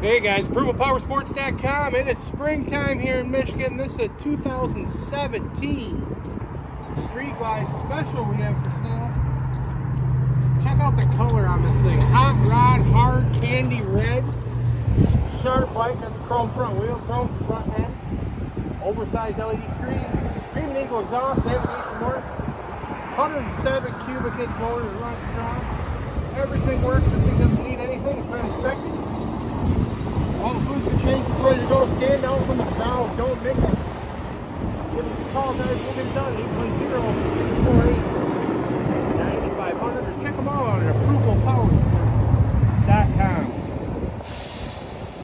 Hey guys, ApprovalPowersports.com. It is springtime here in Michigan. This is a 2017 Street Glide Special we have for sale. Check out the color on this thing. Hot rod, hard candy red. Sharp bike, that's chrome front wheel, chrome front end. Oversized LED screen. Screaming Eagle exhaust, navigation motor. 107 cubic inch motor that runs strong. Everything works. This thing doesn't need anything. Give us a call, guys. We'll get it done. 810